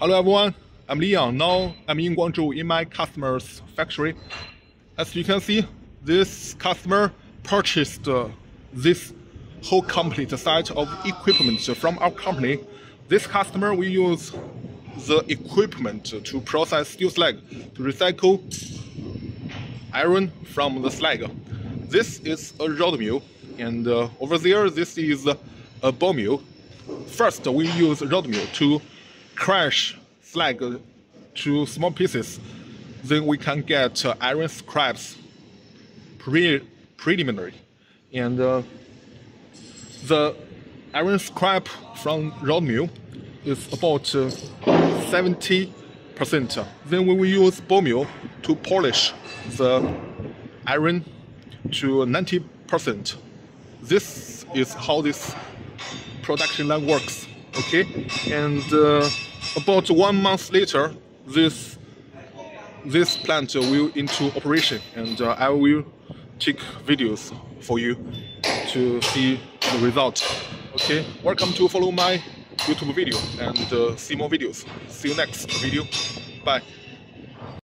Hello everyone, I'm Leon. Now I'm in Guangzhou in my customer's factory. As you can see, this customer purchased uh, this whole complete set of equipment from our company. This customer will use the equipment to process steel slag to recycle iron from the slag. This is a rod mill, and uh, over there, this is a ball mill. First, we use rod mill to crush slag to small pieces, then we can get uh, iron scraps pre preliminary. And uh, the iron scrap from rod mill is about uh, 70%. Then we will use ball mill to polish the iron to 90%. This is how this production line works. Okay, and uh, about one month later, this this plant will into operation, and uh, I will take videos for you to see the result. Okay, welcome to follow my YouTube video and uh, see more videos. See you next video. Bye.